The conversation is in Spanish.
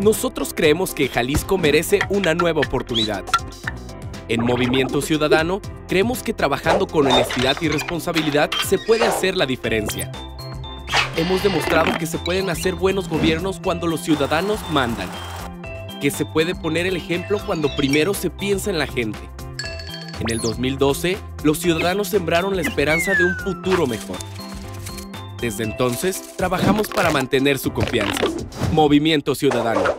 Nosotros creemos que Jalisco merece una nueva oportunidad. En Movimiento Ciudadano, creemos que trabajando con honestidad y responsabilidad se puede hacer la diferencia. Hemos demostrado que se pueden hacer buenos gobiernos cuando los ciudadanos mandan, que se puede poner el ejemplo cuando primero se piensa en la gente. En el 2012, los ciudadanos sembraron la esperanza de un futuro mejor. Desde entonces, trabajamos para mantener su confianza. Movimiento Ciudadano.